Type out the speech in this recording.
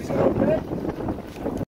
ese hombre